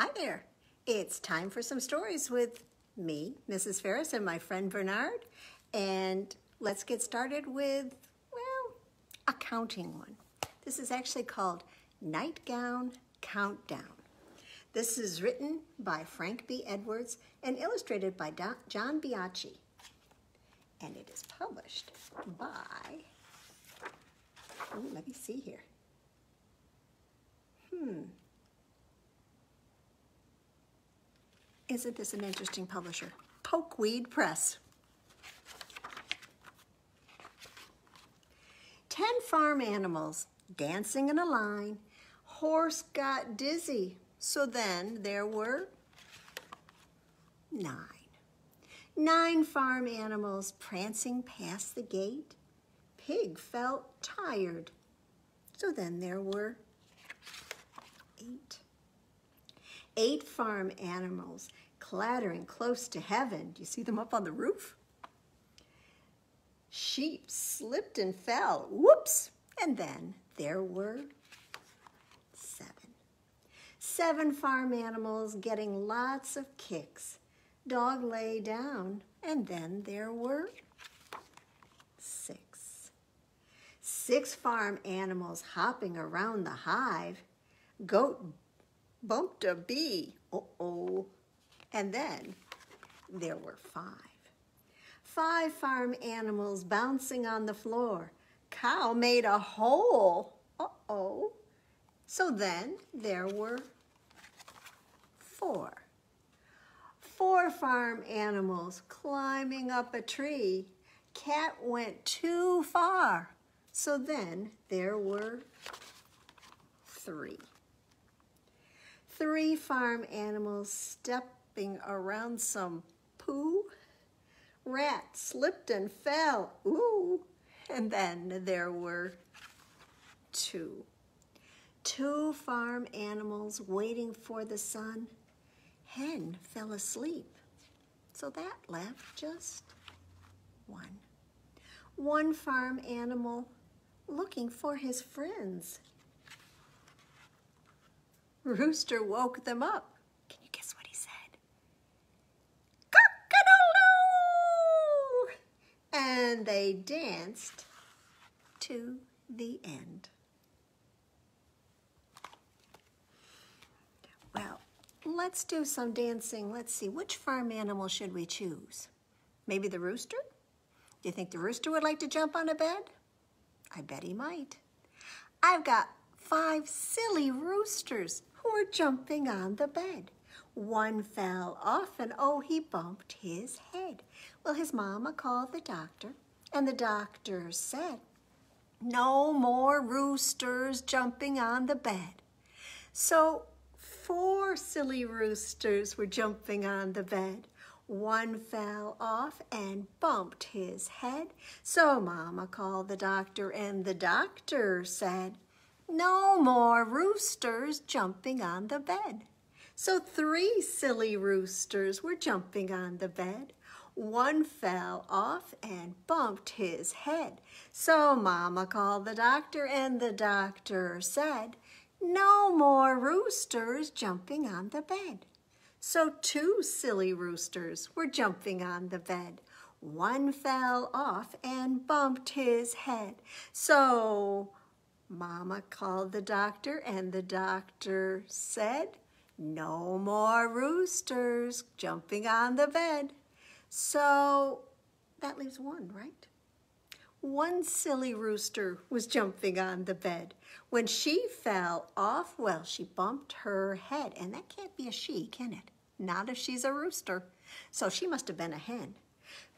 Hi there. It's time for some stories with me, Mrs. Ferris, and my friend Bernard. And let's get started with, well, a counting one. This is actually called Nightgown Countdown. This is written by Frank B. Edwards and illustrated by John Bianchi. And it is published by, let me see here. Hmm. Isn't this an interesting publisher? Pokeweed Press. Ten farm animals dancing in a line. Horse got dizzy, so then there were nine. Nine farm animals prancing past the gate. Pig felt tired, so then there were eight. Eight farm animals clattering close to heaven. Do you see them up on the roof? Sheep slipped and fell. Whoops! And then there were seven. Seven farm animals getting lots of kicks. Dog lay down, and then there were six. Six farm animals hopping around the hive. Goat bumped a bee. Uh-oh. And then there were five. Five farm animals bouncing on the floor. Cow made a hole. Uh-oh. So then there were four. Four farm animals climbing up a tree. Cat went too far. So then there were three. Three farm animals stepping around some poo. Rat slipped and fell. Ooh. And then there were two. Two farm animals waiting for the sun. Hen fell asleep. So that left just one. One farm animal looking for his friends. Rooster woke them up. Can you guess what he said? Cock-a-doodle! And they danced to the end. Well, let's do some dancing. Let's see, which farm animal should we choose? Maybe the rooster? Do you think the rooster would like to jump on a bed? I bet he might. I've got five silly roosters were jumping on the bed. One fell off and oh, he bumped his head. Well, his mama called the doctor and the doctor said, no more roosters jumping on the bed. So four silly roosters were jumping on the bed. One fell off and bumped his head. So Mama called the doctor and the doctor said, no more roosters jumping on the bed. So three silly roosters were jumping on the bed. One fell off and bumped his head. So Mama called the doctor and the doctor said, no more roosters jumping on the bed. So two silly roosters were jumping on the bed. One fell off and bumped his head. So Mama called the doctor and the doctor said, no more roosters jumping on the bed. So that leaves one, right? One silly rooster was jumping on the bed. When she fell off, well, she bumped her head. And that can't be a she, can it? Not if she's a rooster. So she must have been a hen.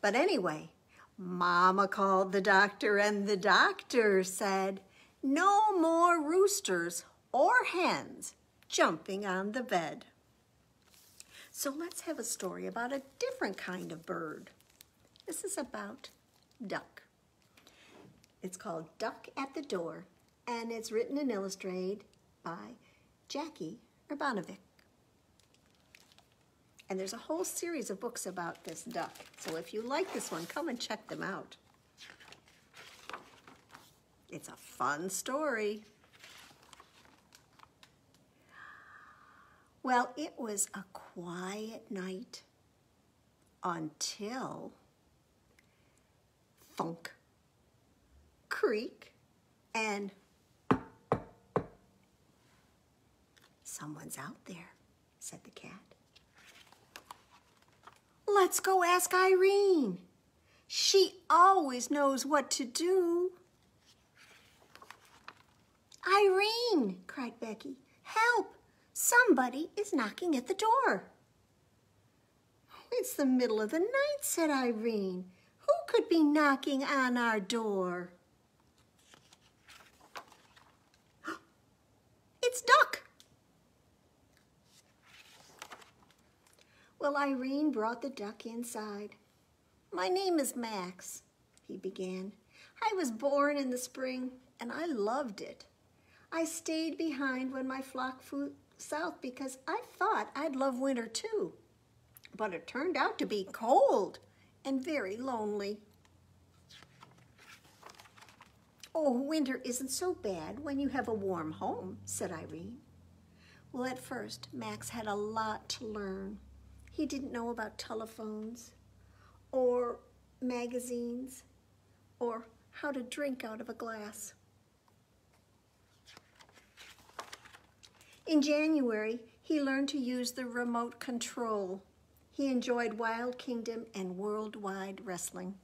But anyway, Mama called the doctor and the doctor said, no more roosters or hens jumping on the bed. So let's have a story about a different kind of bird. This is about duck. It's called Duck at the Door, and it's written and illustrated by Jackie Urbanovic. And there's a whole series of books about this duck. So if you like this one, come and check them out. It's a fun story. Well, it was a quiet night until thunk, creak, and someone's out there, said the cat. Let's go ask Irene. She always knows what to do. Irene, cried Becky, help! Somebody is knocking at the door. It's the middle of the night, said Irene. Who could be knocking on our door? It's Duck. Well, Irene brought the duck inside. My name is Max, he began. I was born in the spring and I loved it. I stayed behind when my flock flew south because I thought I'd love winter too. But it turned out to be cold and very lonely. Oh, winter isn't so bad when you have a warm home, said Irene. Well, at first, Max had a lot to learn. He didn't know about telephones or magazines or how to drink out of a glass. In January, he learned to use the remote control. He enjoyed Wild Kingdom and Worldwide Wrestling.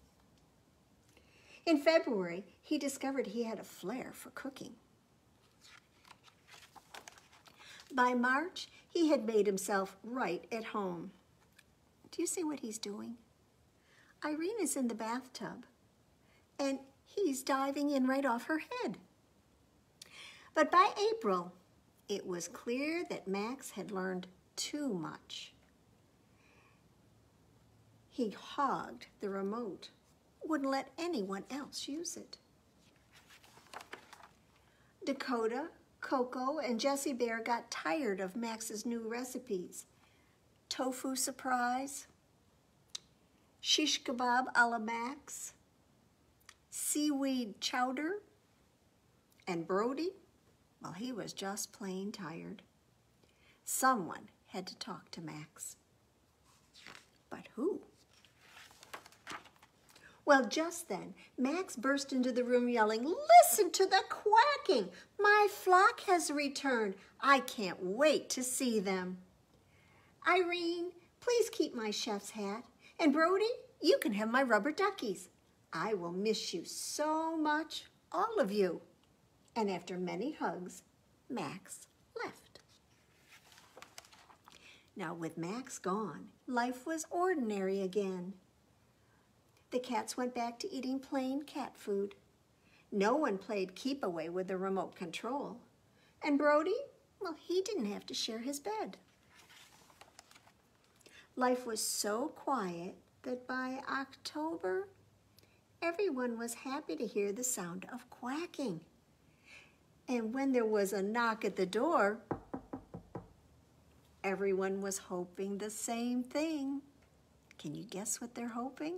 In February, he discovered he had a flair for cooking. By March, he had made himself right at home. Do you see what he's doing? Irene is in the bathtub, and he's diving in right off her head. But by April, it was clear that Max had learned too much. He hogged the remote, wouldn't let anyone else use it. Dakota, Coco, and Jessie Bear got tired of Max's new recipes. Tofu surprise, shish kebab a la Max, seaweed chowder, and Brody well, he was just plain tired. Someone had to talk to Max. But who? Well, just then, Max burst into the room yelling, Listen to the quacking! My flock has returned. I can't wait to see them. Irene, please keep my chef's hat. And Brody, you can have my rubber duckies. I will miss you so much, all of you and after many hugs, Max left. Now, with Max gone, life was ordinary again. The cats went back to eating plain cat food. No one played keep away with the remote control. And Brody, well, he didn't have to share his bed. Life was so quiet that by October, everyone was happy to hear the sound of quacking. And when there was a knock at the door, everyone was hoping the same thing. Can you guess what they're hoping?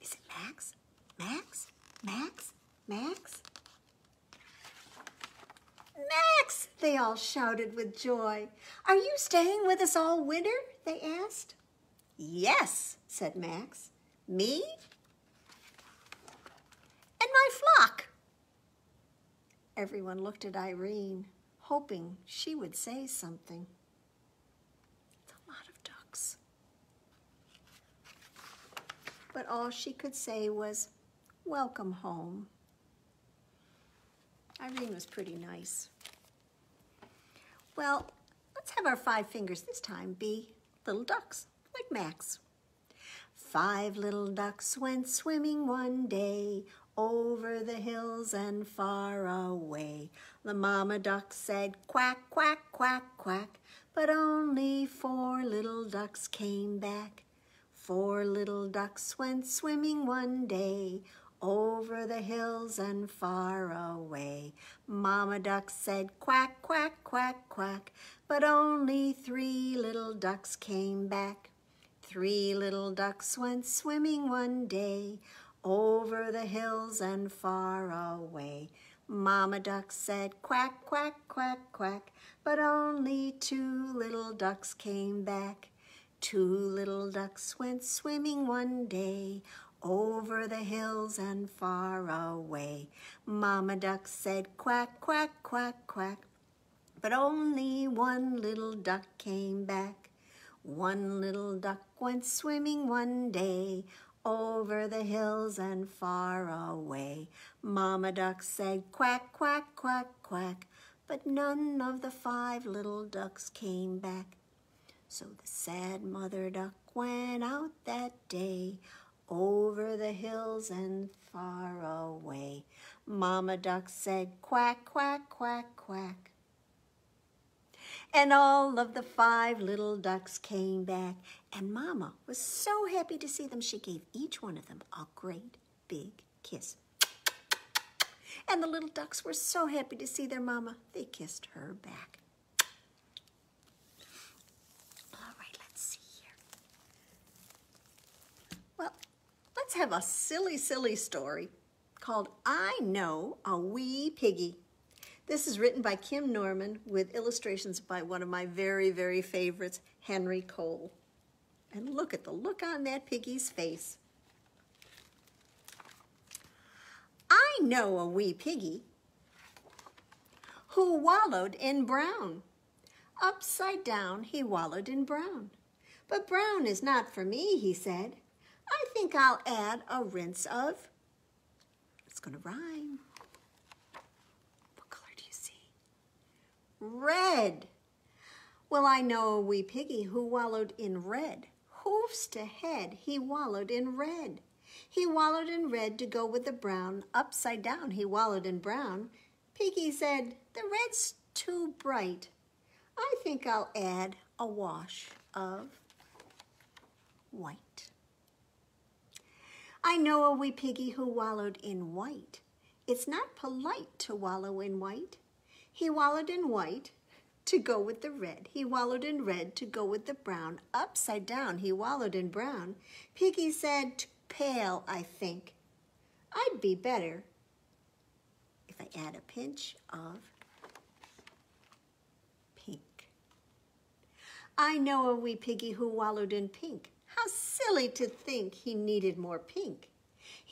Is it Max? Max? Max? Max? Max! They all shouted with joy. Are you staying with us all winter? They asked. Yes, said Max. Me? And my flock. Everyone looked at Irene, hoping she would say something. It's a lot of ducks. But all she could say was, welcome home. Irene was pretty nice. Well, let's have our five fingers this time be little ducks, like Max. Five little ducks went swimming one day over the hills and far away. The mama duck said quack, quack, quack, quack, but only four little ducks came back. Four little ducks went swimming one day over the hills and far away. Mama duck said quack, quack, quack, quack, but only three little ducks came back. Three little ducks went swimming one day over the hills and far away. Mama duck said quack, quack, quack, quack, but only two little ducks came back. Two little ducks went swimming one day over the hills and far away. Mama duck said quack, quack, quack, quack, but only one little duck came back. One little duck went swimming one day over the hills and far away. Mama duck said quack, quack, quack, quack, but none of the five little ducks came back. So the sad mother duck went out that day over the hills and far away. Mama duck said quack, quack, quack, quack. And all of the five little ducks came back, and Mama was so happy to see them, she gave each one of them a great big kiss. And the little ducks were so happy to see their mama, they kissed her back. All right, let's see here. Well, let's have a silly, silly story called I Know a Wee Piggy. This is written by Kim Norman with illustrations by one of my very, very favorites, Henry Cole. And look at the look on that piggy's face. I know a wee piggy who wallowed in brown. Upside down he wallowed in brown. But brown is not for me, he said. I think I'll add a rinse of, it's going to rhyme. Red. Well, I know a wee piggy who wallowed in red. Hoofs to head, he wallowed in red. He wallowed in red to go with the brown. Upside down, he wallowed in brown. Piggy said, the red's too bright. I think I'll add a wash of white. I know a wee piggy who wallowed in white. It's not polite to wallow in white. He wallowed in white to go with the red. He wallowed in red to go with the brown. Upside down, he wallowed in brown. Piggy said, pale, I think. I'd be better if I add a pinch of pink. I know a wee piggy who wallowed in pink. How silly to think he needed more pink.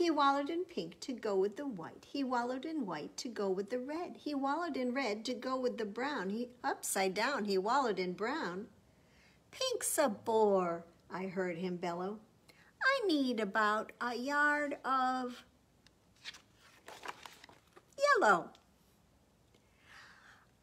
He wallowed in pink to go with the white. He wallowed in white to go with the red. He wallowed in red to go with the brown. He upside down, he wallowed in brown. Pink's a bore, I heard him bellow. I need about a yard of yellow.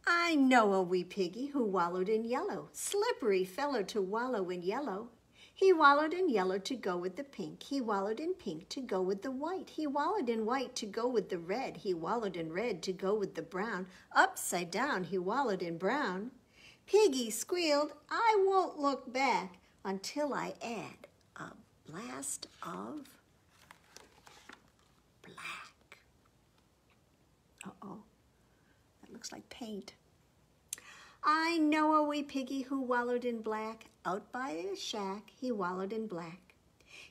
I know a wee piggy who wallowed in yellow. Slippery fellow to wallow in yellow. He wallowed in yellow to go with the pink. He wallowed in pink to go with the white. He wallowed in white to go with the red. He wallowed in red to go with the brown. Upside down, he wallowed in brown. Piggy squealed, I won't look back until I add a blast of black. Uh-oh, that looks like paint. I know a wee piggy who wallowed in black. Out by the shack, he wallowed in black.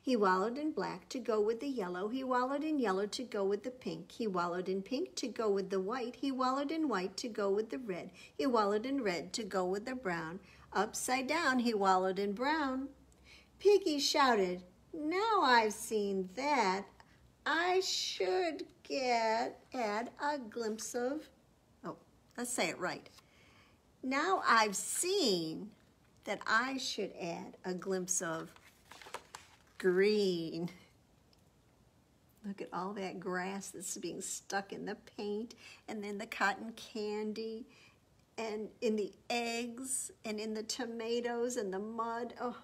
He wallowed in black to go with the yellow. He wallowed in yellow to go with the pink. He wallowed in pink to go with the white. He wallowed in white to go with the red. He wallowed in red to go with the brown. Upside down, he wallowed in brown. Piggy shouted, now I've seen that. I should get, add a glimpse of, oh, let's say it right. Now I've seen that I should add a glimpse of green. Look at all that grass that's being stuck in the paint and then the cotton candy and in the eggs and in the tomatoes and the mud. Oh,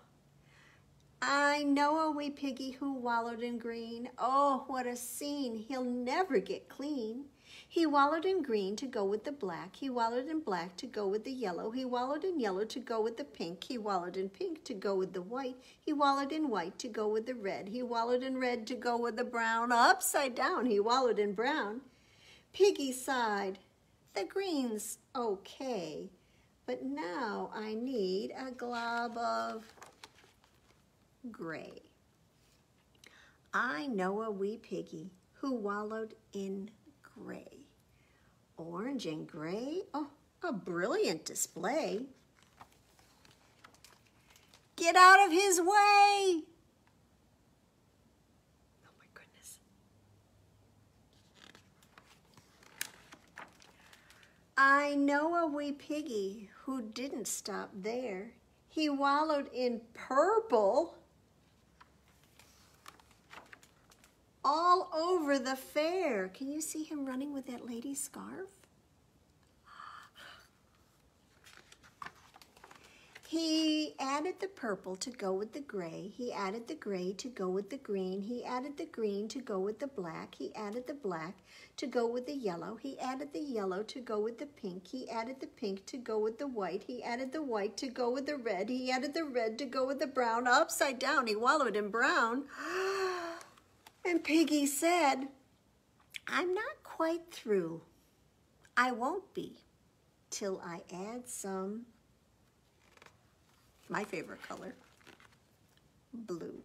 I know a wee piggy who wallowed in green. Oh, what a scene. He'll never get clean. He wallowed in green to go with the black. He wallowed in black to go with the yellow. He wallowed in yellow to go with the pink. He wallowed in pink to go with the white. He wallowed in white to go with the red. He wallowed in red to go with the brown. Upside down, he wallowed in brown. Piggy sighed, the green's okay, but now I need a glob of gray. I know a wee piggy who wallowed in gray. Orange and gray. Oh, a brilliant display. Get out of his way. Oh my goodness. I know a wee piggy who didn't stop there. He wallowed in purple all over the fair. Can you see him running with that lady's scarf? He added the purple to go with the gray. He added the gray to go with the green. He added the green to go with the black. He added the black to go with the yellow. He added the yellow to go with the pink. He added the pink to go with the white. He added the white to go with the red. He added the red to go with the brown. Upside down, he wallowed in brown. Ah! And Piggy said, I'm not quite through. I won't be till I add some, my favorite color, blue.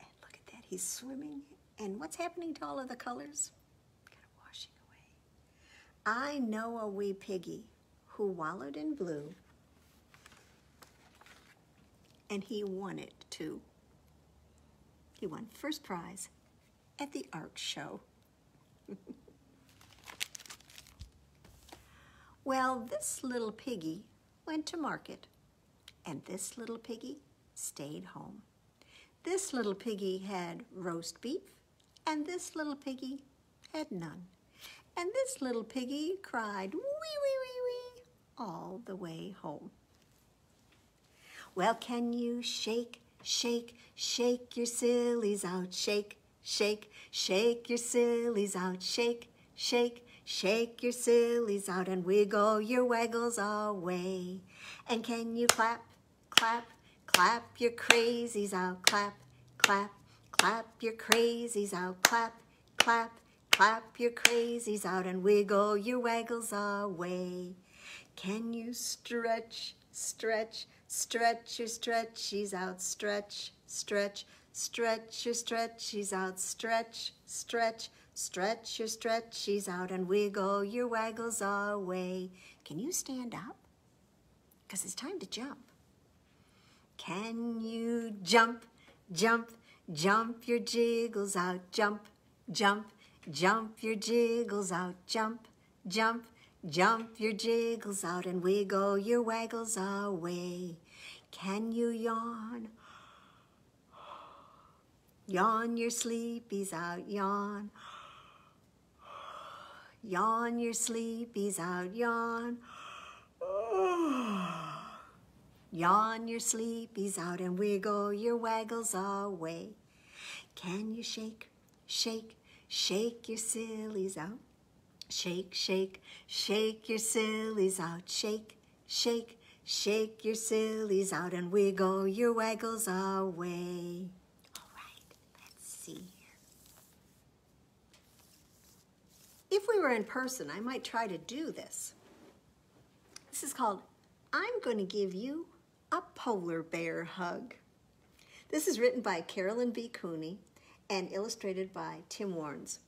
And look at that, he's swimming. And what's happening to all of the colors? Kind of washing away. I know a wee piggy who wallowed in blue, and he won it too. He won first prize at the art show. well, this little piggy went to market, and this little piggy stayed home. This little piggy had roast beef, and this little piggy had none. And this little piggy cried, wee, wee, wee, wee, all the way home. Well, can you shake Shake, shake your sillies out. Shake, shake, shake your sillies out. Shake, shake, shake your sillies out and wiggle your waggles away. And can you clap, clap, clap your crazies out. Clap, clap, clap your crazies out. Clap, clap, clap your crazies out and wiggle your waggles away. Can you stretch, stretch, Stretch your stretchies out, stretch, stretch, stretch your stretchies out, stretch, stretch, stretch your stretchies out and wiggle your waggles away. Can you stand up? Because it's time to jump. Can you jump, jump, jump your jiggles out, jump, jump, jump your jiggles out, jump, jump, Jump your jiggles out and wiggle your waggles away. Can you yawn? Yawn your sleepies out, yawn. Yawn your sleepies out, yawn. Yawn your sleepies out and wiggle your waggles away. Can you shake, shake, shake your sillies out? Shake, shake, shake your sillies out. Shake, shake, shake your sillies out and wiggle your waggles away. All right, let's see If we were in person, I might try to do this. This is called I'm going to give you a polar bear hug. This is written by Carolyn B. Cooney and illustrated by Tim Warnes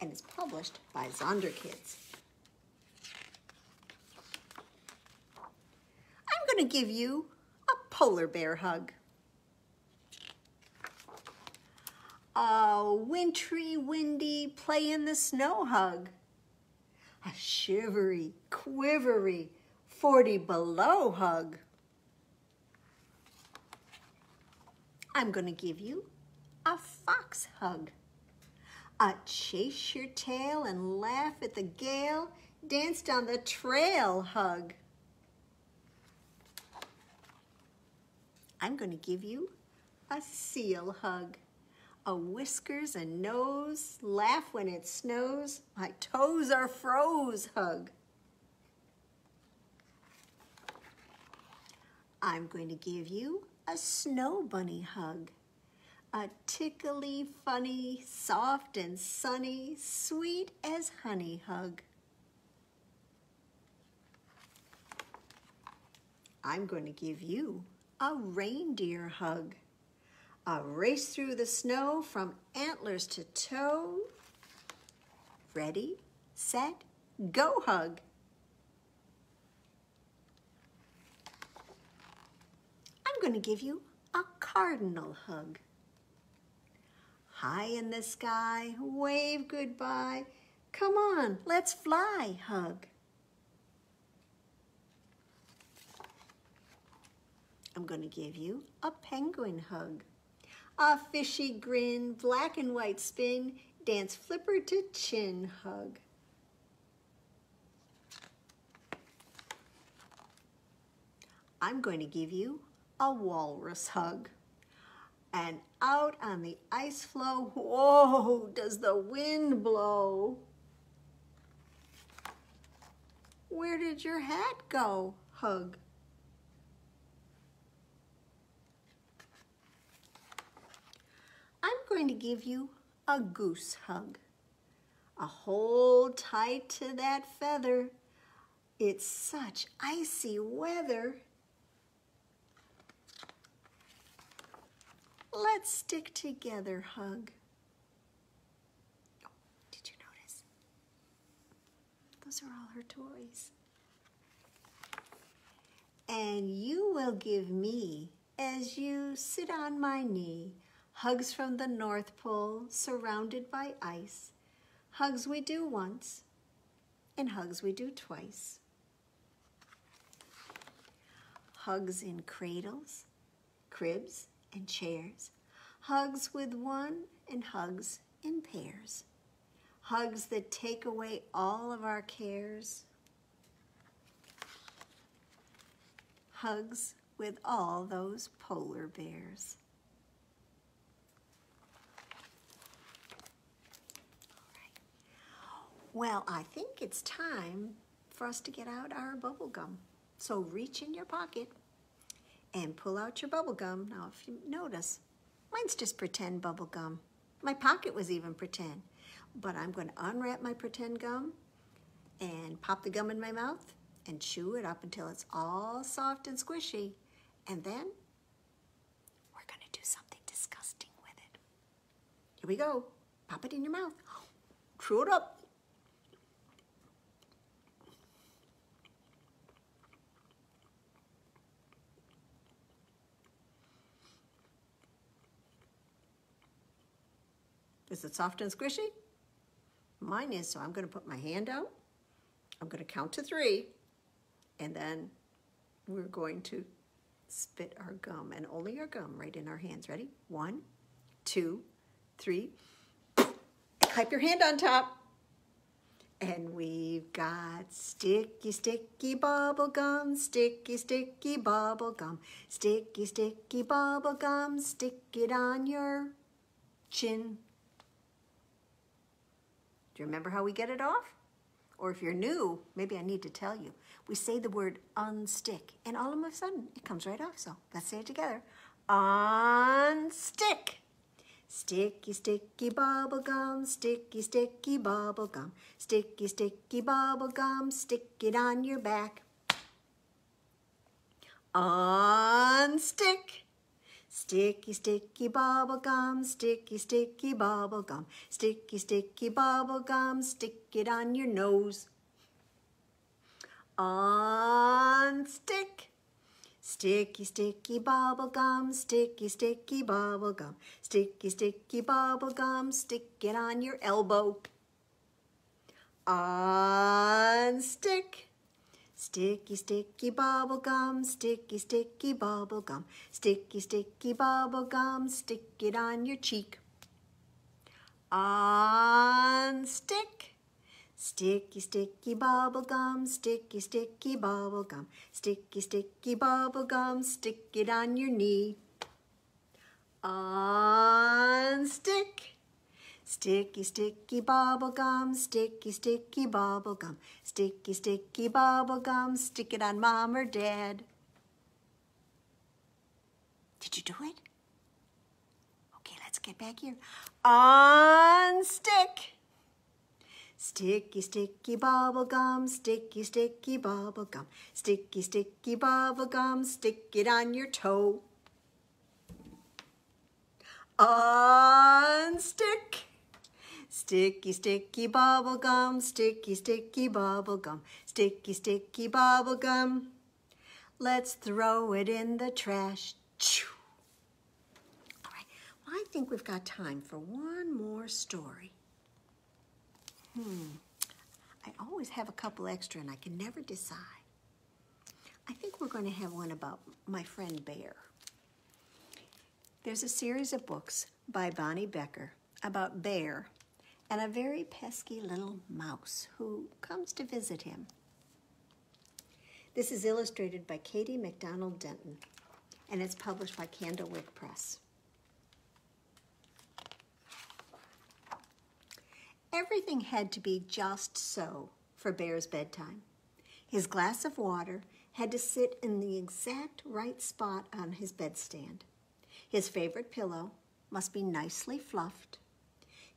and is published by Zonderkidz. I'm going to give you a polar bear hug. A wintry, windy, play in the snow hug. A shivery, quivery, 40 below hug. I'm going to give you a fox hug. A chase your tail and laugh at the gale, dance down the trail hug. I'm going to give you a seal hug. A whiskers and nose, laugh when it snows, my toes are froze hug. I'm going to give you a snow bunny hug a tickly, funny, soft and sunny, sweet as honey hug. I'm going to give you a reindeer hug. A race through the snow from antlers to toe. Ready, set, go hug. I'm going to give you a cardinal hug. High in the sky, wave goodbye. Come on, let's fly, hug. I'm going to give you a penguin hug. A fishy grin, black and white spin, dance flipper to chin hug. I'm going to give you a walrus hug. And out on the ice floe, whoa, does the wind blow. Where did your hat go? Hug. I'm going to give you a goose hug. A hold tight to that feather. It's such icy weather. Let's stick together, hug. Oh, did you notice? Those are all her toys. And you will give me, as you sit on my knee, hugs from the North Pole surrounded by ice. Hugs we do once, and hugs we do twice. Hugs in cradles, cribs, and chairs, hugs with one and hugs in pairs, hugs that take away all of our cares, hugs with all those polar bears. Well, I think it's time for us to get out our bubble gum. So reach in your pocket and pull out your bubble gum. Now, if you notice, mine's just pretend bubble gum. My pocket was even pretend. But I'm going to unwrap my pretend gum and pop the gum in my mouth and chew it up until it's all soft and squishy. And then we're going to do something disgusting with it. Here we go. Pop it in your mouth. Chew it up. Is it soft and squishy? Mine is, so I'm gonna put my hand out. I'm gonna count to three, and then we're going to spit our gum, and only our gum right in our hands. Ready? One, two, three. Clap your hand on top. And we've got sticky, sticky bubble gum, sticky, sticky bubble gum, sticky, sticky bubble gum, stick it on your chin you remember how we get it off? Or if you're new, maybe I need to tell you. We say the word unstick, and all of a sudden it comes right off. So let's say it together. Unstick. Sticky, sticky bubble gum, sticky, sticky bubble gum, sticky, sticky bubble gum, stick it on your back. Unstick. Sticky, sticky bubble gum, sticky, sticky bubble gum, sticky, sticky bubble gum, stick it on your nose. On stick. Sticky, sticky bubble gum, sticky, sticky bubble gum, sticky, sticky bubble gum, stick it on your elbow. On stick. Sticky, sticky bubble gum, sticky, sticky bubble gum, sticky, sticky bubble gum, stick it on your cheek. On stick. Sticky, sticky bubble gum, sticky, sticky bubble gum, sticky, sticky bubble gum, stick it on your knee. On stick. Sticky, sticky bubble gum, sticky, sticky bubble gum, sticky, sticky bubble gum, stick it on mom or dad. Did you do it? Okay, let's get back here. On stick. Sticky, sticky bubble gum, sticky, sticky bubble gum, sticky, sticky bubble gum, stick it on your toe. On stick. Sticky, sticky bubble gum, sticky, sticky bubble gum, sticky, sticky bubble gum. Let's throw it in the trash. Choo. All right, well, I think we've got time for one more story. Hmm, I always have a couple extra and I can never decide. I think we're going to have one about my friend Bear. There's a series of books by Bonny Becker about Bear and a very pesky little mouse who comes to visit him. This is illustrated by Kady MacDonald Denton and it's published by Candlewick Press. Everything had to be just so for Bear's bedtime. His glass of water had to sit in the exact right spot on his bedstand. His favorite pillow must be nicely fluffed.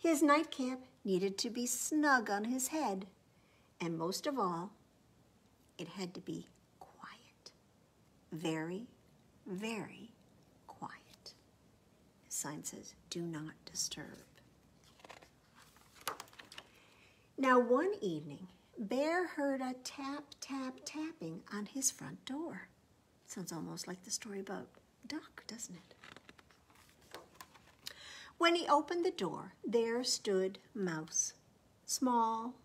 His nightcap needed to be snug on his head. And most of all, it had to be quiet. Very, very quiet. The sign says, do not disturb. Now, one evening, Bear heard a tap, tap, tapping on his front door. Sounds almost like the story about Duck, doesn't it? When he opened the door, there stood Mouse, small,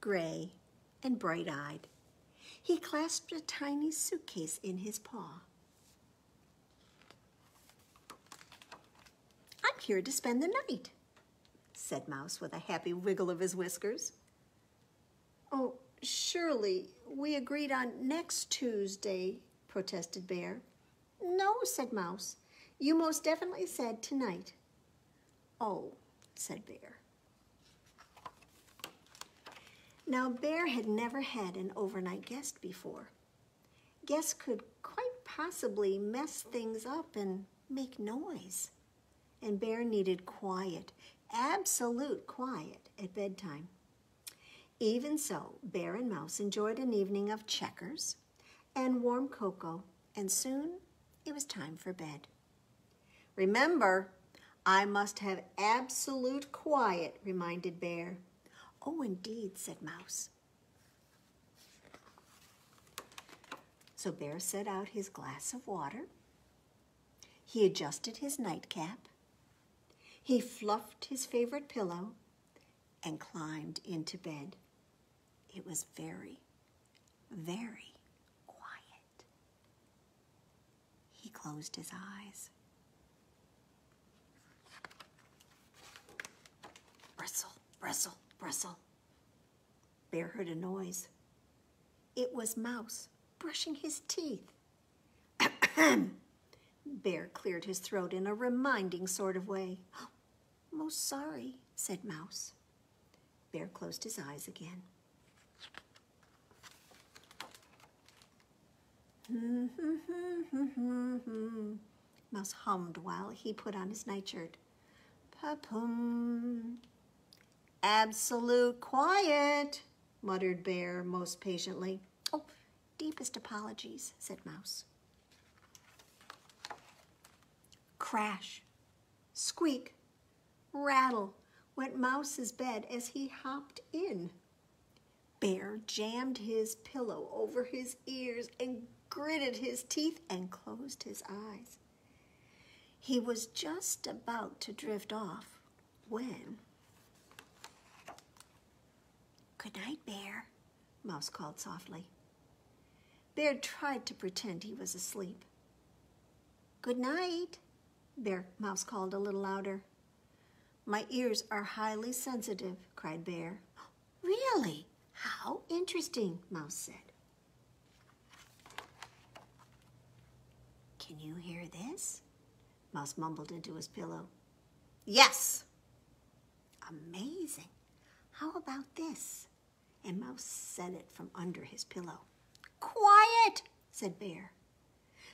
gray, and bright-eyed. He clasped a tiny suitcase in his paw. I'm here to spend the night, said Mouse with a happy wiggle of his whiskers. Oh, surely we agreed on next Tuesday, protested Bear. No, said Mouse. You most definitely said tonight. Oh, said Bear. Now, Bear had never had an overnight guest before. Guests could quite possibly mess things up and make noise. And Bear needed quiet, absolute quiet at bedtime. Even so, Bear and Mouse enjoyed an evening of checkers and warm cocoa, and soon it was time for bed. Remember, I must have absolute quiet, reminded Bear. Oh, indeed, said Mouse. So Bear set out his glass of water. He adjusted his nightcap. He fluffed his favorite pillow and climbed into bed. It was very, very quiet. He closed his eyes. Bristle, bristle. Bear heard a noise. It was Mouse brushing his teeth. Bear cleared his throat in a reminding sort of way. Most sorry, said Mouse. Bear closed his eyes again. Mouse hummed while he put on his nightshirt. Pa-pum. Absolute quiet, muttered Bear most patiently. Oh, deepest apologies, said Mouse. Crash, squeak, rattle went Mouse's bed as he hopped in. Bear jammed his pillow over his ears and gritted his teeth and closed his eyes. He was just about to drift off when... Good night, Bear, Mouse called softly. Bear tried to pretend he was asleep. Good night, Bear Mouse called a little louder. My ears are highly sensitive, cried Bear. Really? How interesting, Mouse said. Can you hear this? Mouse mumbled into his pillow. Yes. Amazing. How about this? And Mouse said it from under his pillow. Quiet, said Bear.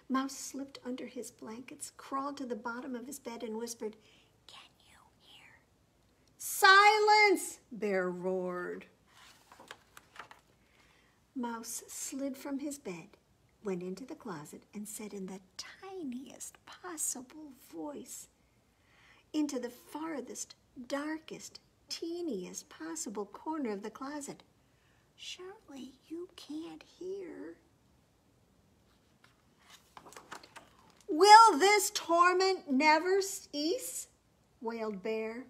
Mouse slipped under his blankets, crawled to the bottom of his bed, and whispered, Can you hear? Silence, Bear roared. Mouse slid from his bed, went into the closet, and said in the tiniest possible voice, Into the farthest, darkest, teeniest possible corner of the closet. Surely you can't hear. Will this torment never cease? wailed Bear.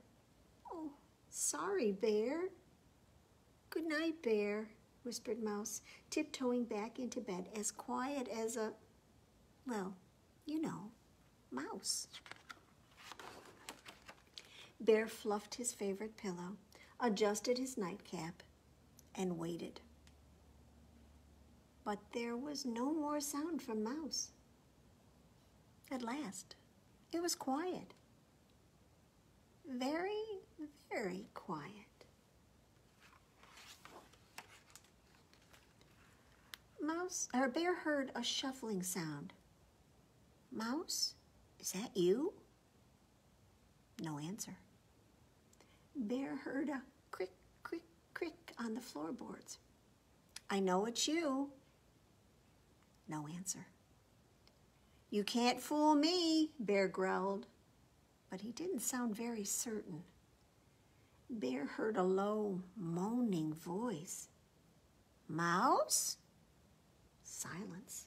Oh, sorry, Bear. Good night, Bear, whispered Mouse, tiptoeing back into bed as quiet as a, well, you know, mouse. Bear fluffed his favorite pillow, adjusted his nightcap, and waited. But there was no more sound from Mouse. At last, it was quiet. Very, very quiet. Mouse, or Bear heard a shuffling sound. Mouse, is that you? No answer. Bear heard a on the floorboards. I know it's you. No answer. You can't fool me, Bear growled, but he didn't sound very certain. Bear heard a low, moaning voice. Mouse? Silence.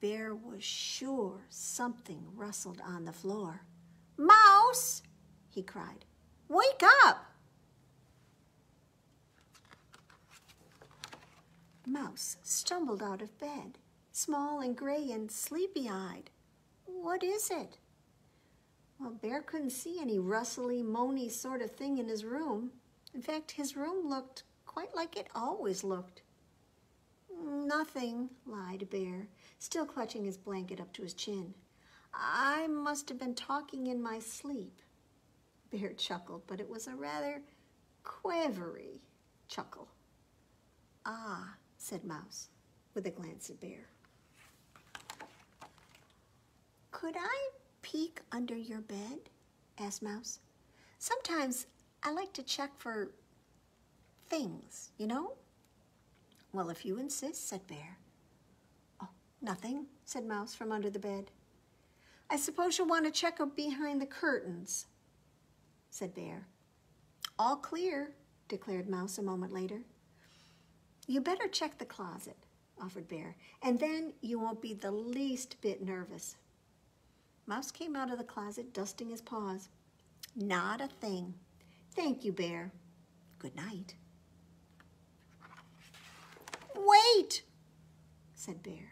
Bear was sure something rustled on the floor. Mouse, he cried, wake up! Mouse stumbled out of bed, small and gray and sleepy-eyed. What is it? Well, Bear couldn't see any rustly, moany sort of thing in his room. In fact, his room looked quite like it always looked. Nothing, lied Bear, still clutching his blanket up to his chin. I must have been talking in my sleep. Bear chuckled, but it was a rather quivery chuckle. Ah, said Mouse, with a glance at Bear. Could I peek under your bed? asked Mouse. Sometimes I like to check for things, you know? Well, if you insist, said Bear. Oh, nothing, said Mouse from under the bed. I suppose you'll want to check up behind the curtains, said Bear. All clear, declared Mouse a moment later. You better check the closet, offered Bear, and then you won't be the least bit nervous. Mouse came out of the closet, dusting his paws. Not a thing. Thank you, Bear. Good night. Wait, said Bear.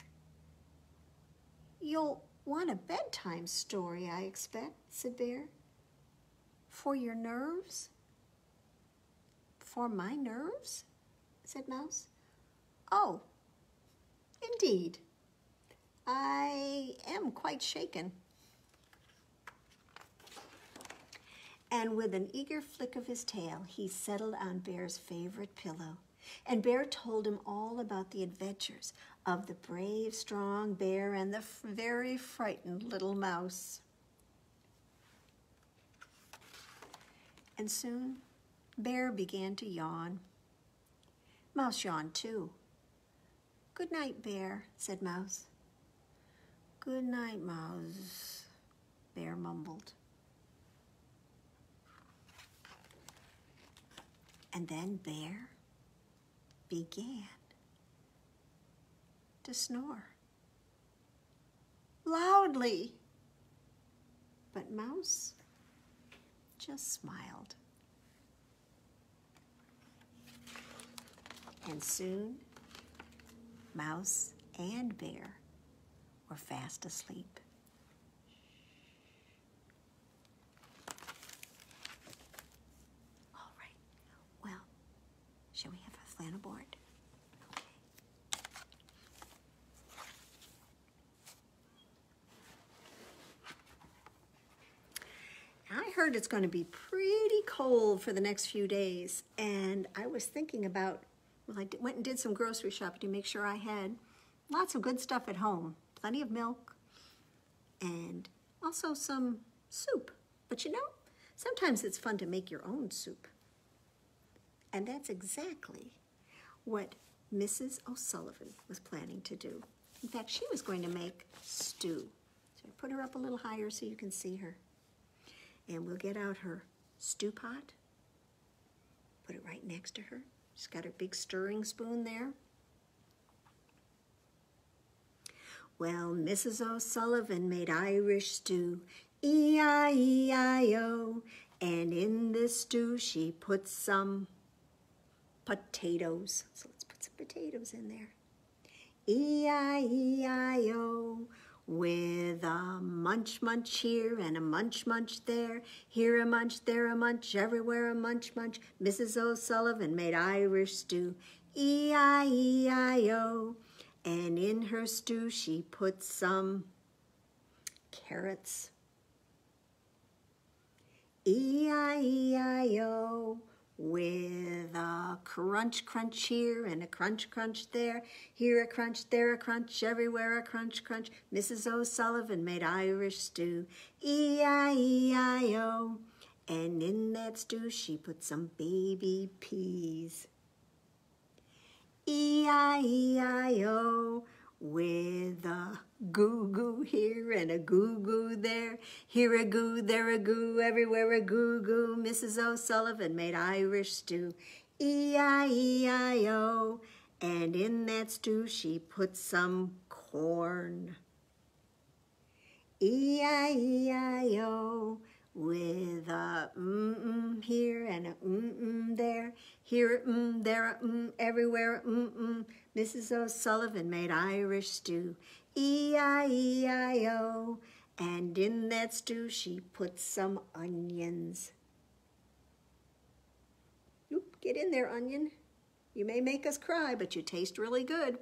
You'll Want a bedtime story, I expect, said Bear. For your nerves? For my nerves? said Mouse. Oh, indeed. I am quite shaken. And with an eager flick of his tail, he settled on Bear's favorite pillow. And Bear told him all about the adventures of the brave, strong bear and the very frightened little mouse. And soon, Bear began to yawn. Mouse yawned too. Good night, Bear, said Mouse. Good night, Mouse, Bear mumbled. And then Bear began to snore. Loudly. But Mouse just smiled. And soon, Mouse and Bear were fast asleep. All right. Well, shall we have a flannel board? I heard it's going to be pretty cold for the next few days, and I was thinking about, well, I went and did some grocery shopping to make sure I had lots of good stuff at home, plenty of milk, and also some soup. But you know, sometimes it's fun to make your own soup. And that's exactly what Mrs. O'Sullivan was planning to do. In fact, she was going to make stew. So I put her up a little higher so you can see her. And we'll get out her stew pot. Put it right next to her. She's got her big stirring spoon there. Well, Mrs. O'Sullivan made Irish stew, E-I-E-I-O, and in this stew she put some potatoes. So let's put some potatoes in there. E-I-E-I-O, with a munch munch here and a munch munch there, here a munch, there a munch, everywhere a munch munch. Mrs. O'Sullivan made Irish stew, E-I-E-I-O, and in her stew she put some carrots. E-I-E-I-O, with a crunch crunch here and a crunch crunch there, here a crunch, there a crunch, everywhere a crunch crunch. Mrs. O'Sullivan made Irish stew, E-I-E-I-O, and in that stew she put some baby peas. E-I-E-I-O, with a goo goo here and a goo goo there. Here a goo, there a goo, everywhere a goo goo. Mrs. O'Sullivan made Irish stew, E-I-E-I-O. And in that stew she put some corn. E-I-E-I-O with a mm-mm here and a mm-mm there. Here a mm, there a mm, everywhere a mm-mm. Mrs. O'Sullivan made Irish stew, E-I-E-I-O. And in that stew she put some onions. Oop, get in there, onion. You may make us cry, but you taste really good.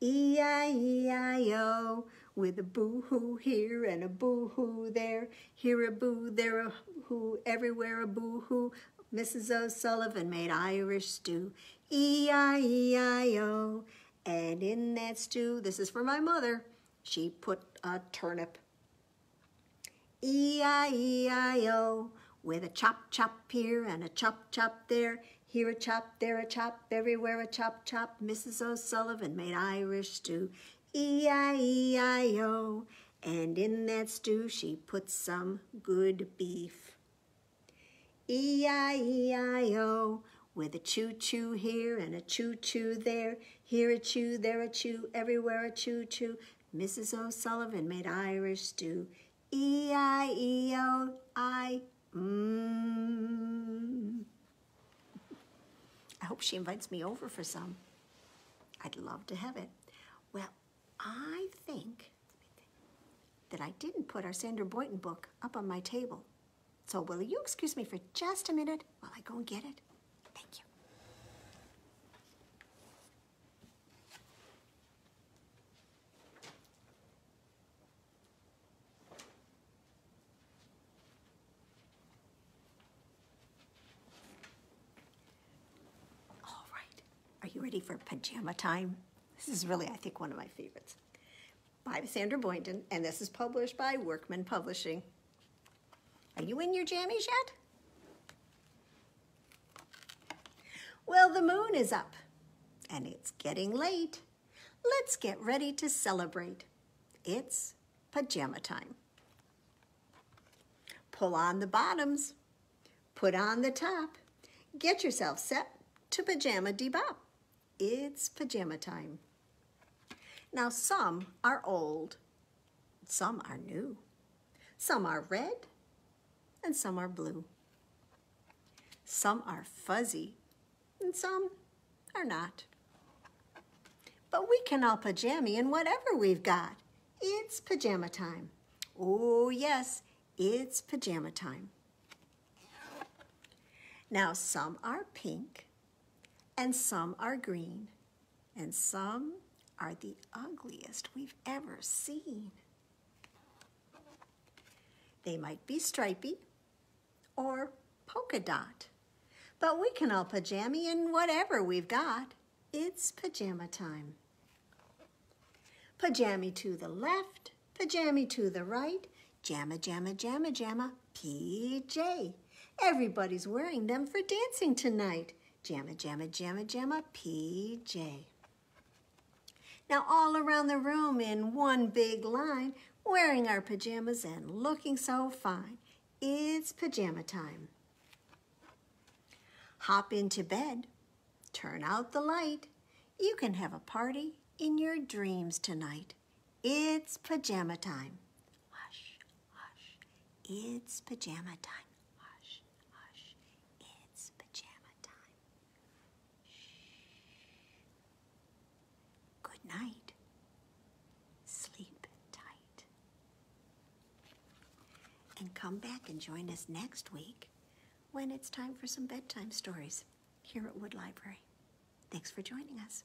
E-I-E-I-O with a boo-hoo here and a boo-hoo there. Here a boo, there a hoo, everywhere a boo-hoo. Mrs. O'Sullivan made Irish stew, E-I-E-I-O. And in that stew, this is for my mother, she put a turnip. E-I-E-I-O, with a chop chop here and a chop chop there. Here a chop, there a chop, everywhere a chop chop. Mrs. O'Sullivan made Irish stew, E-I-E-I-O. And in that stew she put some good beef. E-I-E-I-O, with a choo-choo here and a choo-choo there. Here a choo, there a choo, everywhere a choo-choo. Mrs. O'Sullivan made Irish stew, E-I-E-O-I, mmm. I hope she invites me over for some. I'd love to have it. I think that I didn't put our Sandra Boynton book up on my table. So will you excuse me for just a minute while I go and get it? Thank you. All right. Are you ready for pajama time? This is really, I think, one of my favorites. By Sandra Boynton, and this is published by Workman Publishing. Are you in your jammies yet? Well, the moon is up, and it's getting late. Let's get ready to celebrate. It's pajama time. Pull on the bottoms, put on the top, get yourself set to pajama debop. It's pajama time. Now some are old, some are new, some are red, and some are blue. Some are fuzzy, and some are not. But we can all pajama in whatever we've got. It's pajama time. Oh yes, it's pajama time. Now some are pink, and some are green, and some are the ugliest we've ever seen. They might be stripy or polka dot, but we can all pajama in whatever we've got. It's pajama time. Pajama to the left, pajama to the right, jamma, jamma, jamma, jamma, PJ. Everybody's wearing them for dancing tonight. Jamma, jamma, jamma, jamma, PJ. Now all around the room in one big line, wearing our pajamas and looking so fine. It's pajama time. Hop into bed, turn out the light. You can have a party in your dreams tonight. It's pajama time. Hush, hush, it's pajama time. Hush, hush, it's pajama time. Shh. Good night. Sleep tight. And come back and join us next week when it's time for some bedtime stories here at Wood Library. Thanks for joining us.